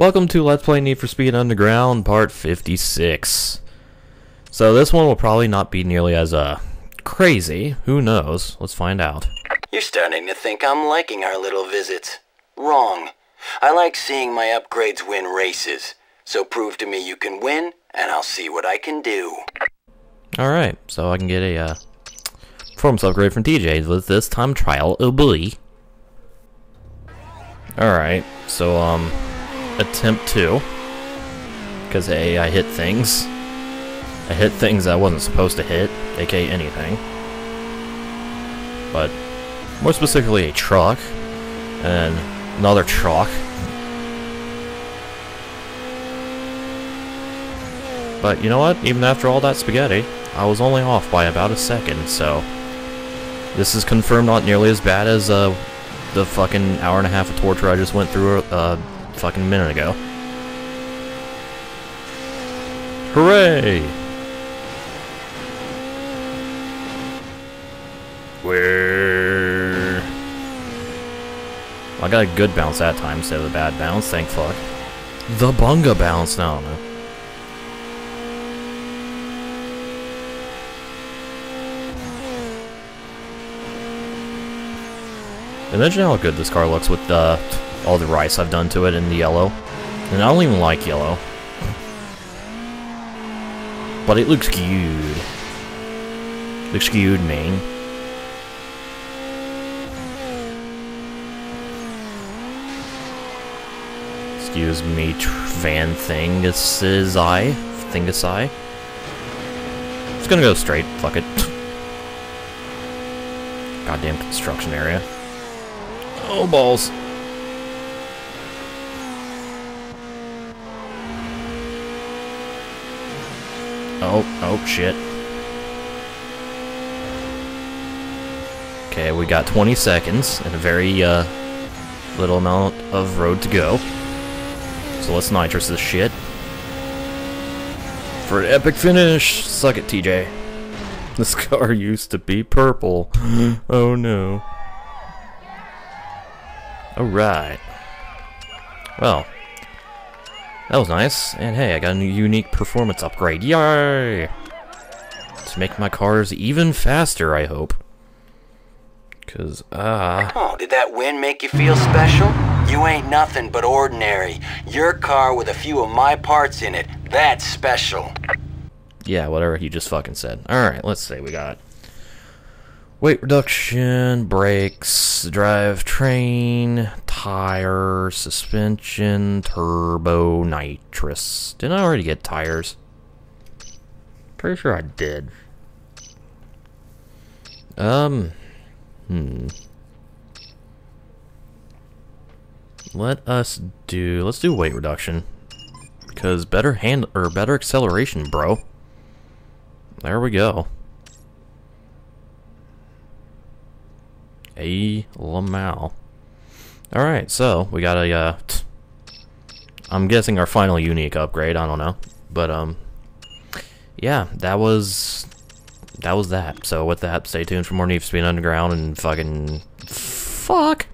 Welcome to Let's Play Need for Speed Underground, part 56. So this one will probably not be nearly as, uh, crazy. Who knows? Let's find out. You're starting to think I'm liking our little visits. Wrong. I like seeing my upgrades win races. So prove to me you can win, and I'll see what I can do. Alright, so I can get a, uh, performance upgrade from TJ with this time trial, oh boy. Alright, so, um, attempt two. Because, A, I hit things. I hit things I wasn't supposed to hit, aka anything. But, more specifically, a truck. And another truck. But you know what? Even after all that spaghetti, I was only off by about a second, so... This is confirmed not nearly as bad as, uh, the fucking hour and a half of torture I just went through uh, fucking minute ago. Hooray! Where? I got a good bounce that time instead of a bad bounce, thank fuck. The bunga bounce, no, no. Imagine how good this car looks with uh, all the rice I've done to it in the yellow. And I don't even like yellow. But it looks good. Looks good, man. Excuse me, Van Thingus is I. Thingus I. It's gonna go straight, fuck it. Goddamn construction area. Oh, balls. Oh, oh, shit. Okay, we got 20 seconds and a very, uh, little amount of road to go. So let's nitrous this shit. For an epic finish! Suck it, TJ. This car used to be purple. oh no. Alright. Well. That was nice. And hey, I got a new unique performance upgrade. Yay! To make my cars even faster, I hope. Cause, ah... Oh, did that win make you feel special? You ain't nothing but ordinary. Your car with a few of my parts in it, that's special. Yeah, whatever he just fucking said. Alright, let's see. We got weight reduction, brakes, drive train, tire, suspension, turbo, nitrous. Didn't I already get tires? Pretty sure I did. Um, hmm. Let us do, let's do weight reduction. Because better hand, or better acceleration, bro. There we go. A Lamal. Alright, so we got a, uh, I'm guessing our final unique upgrade, I don't know. But, um, yeah, that was, that was that. So with that, stay tuned for more Need for Speed Underground and fucking, fuck.